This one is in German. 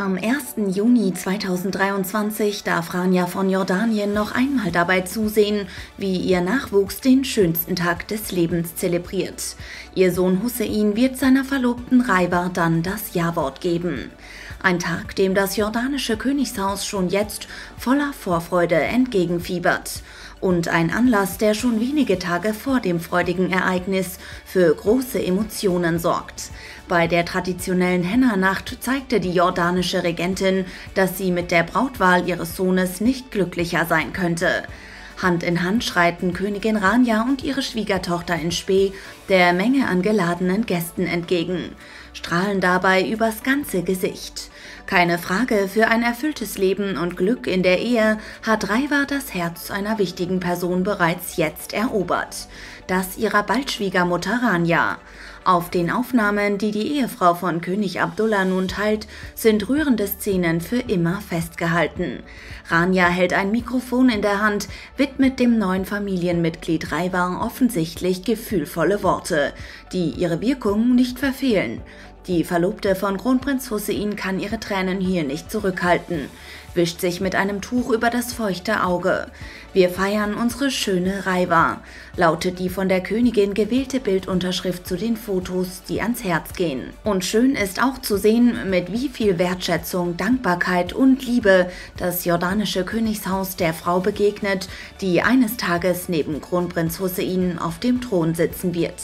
Am 1. Juni 2023 darf Rania von Jordanien noch einmal dabei zusehen, wie ihr Nachwuchs den schönsten Tag des Lebens zelebriert. Ihr Sohn Hussein wird seiner Verlobten Raiwa dann das Ja-Wort geben. Ein Tag, dem das jordanische Königshaus schon jetzt voller Vorfreude entgegenfiebert. Und ein Anlass, der schon wenige Tage vor dem freudigen Ereignis für große Emotionen sorgt. Bei der traditionellen Henna-Nacht zeigte die jordanische Regentin, dass sie mit der Brautwahl ihres Sohnes nicht glücklicher sein könnte. Hand in Hand schreiten Königin Rania und ihre Schwiegertochter in Spee der Menge an geladenen Gästen entgegen, strahlen dabei übers ganze Gesicht. Keine Frage, für ein erfülltes Leben und Glück in der Ehe hat Raiwa das Herz einer wichtigen Person bereits jetzt erobert. Das ihrer Baldschwiegermutter Rania. Auf den Aufnahmen, die die Ehefrau von König Abdullah nun teilt, sind rührende Szenen für immer festgehalten. Rania hält ein Mikrofon in der Hand, widmet dem neuen Familienmitglied Raiwa offensichtlich gefühlvolle Worte, die ihre Wirkung nicht verfehlen. Die Verlobte von Kronprinz Hussein kann ihre Tränen hier nicht zurückhalten, wischt sich mit einem Tuch über das feuchte Auge. Wir feiern unsere schöne Raiwa, lautet die von der Königin gewählte Bildunterschrift zu den Fotos, die ans Herz gehen. Und schön ist auch zu sehen, mit wie viel Wertschätzung, Dankbarkeit und Liebe das jordanische Königshaus der Frau begegnet, die eines Tages neben Kronprinz Hussein auf dem Thron sitzen wird.